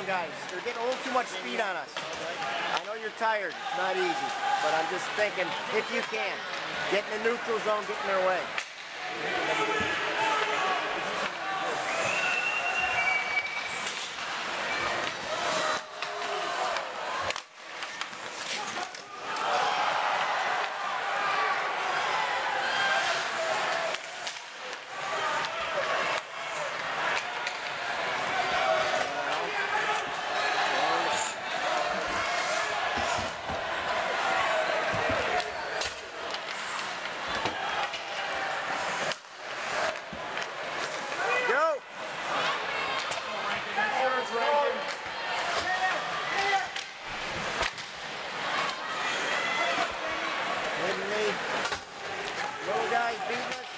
zone, guys. They're getting a little too much speed on us. I know you're tired. It's not easy. But I'm just thinking, if you can, get in the neutral zone, get in their way. guys beating us.